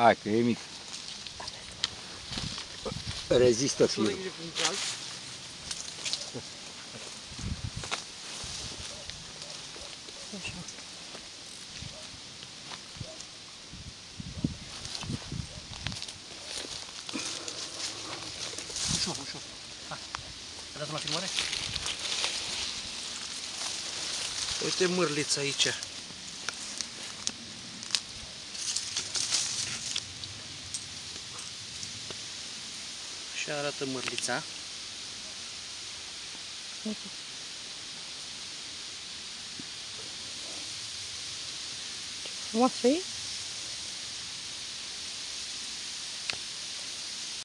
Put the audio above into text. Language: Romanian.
Hai că e mic. Rezistă firul. Ușor, ușor. Hai. Ai dat la filmare? Uite mârlița aici. Și arată mârlița. Frumoasă e?